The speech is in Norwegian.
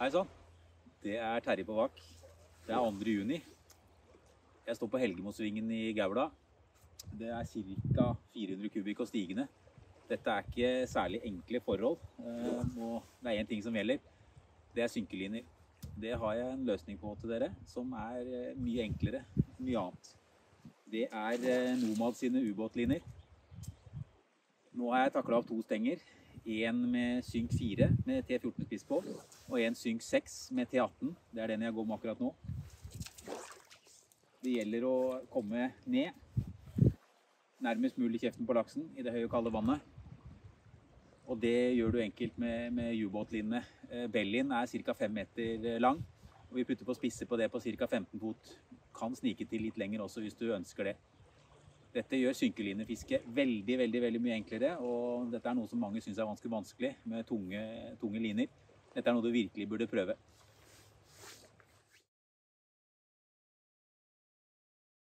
Hei sann. Det er Terje på vak. Det er 2. juni. Jeg står på Helgemosvingen i Gaula. Det er ca. 400 kubikk og stigende. Dette er ikke særlig enkle forhold. eh, Og det er én ting som gjelder. Det er synkeliner. Det har jeg en løsning på til dere, som er eh, mye enklere. Mye annet. Det er eh, Nomad sine ubåtliner. Nå har jeg takla opp to stenger. En med synk 4 med T14 spiss på, og en synk 6 med T18. Det er den jeg går med akkurat nå. Det gjelder å komme ned nærmest mulig kjeften på laksen i det høye og kalde vannet. Og det gjør du enkelt med, med ubåtlinene. Eh, Bellien er ca. 5 meter lang, og vi putter på spisser på det på ca. 15 fot. Kan snike til litt lenger også hvis du ønsker det. Dette gjør synkelinefisket veldig veldig, veldig mye enklere, og dette er noe som mange syns er ganske vanskelig med tunge, tunge liner. Dette er noe du virkelig burde prøve.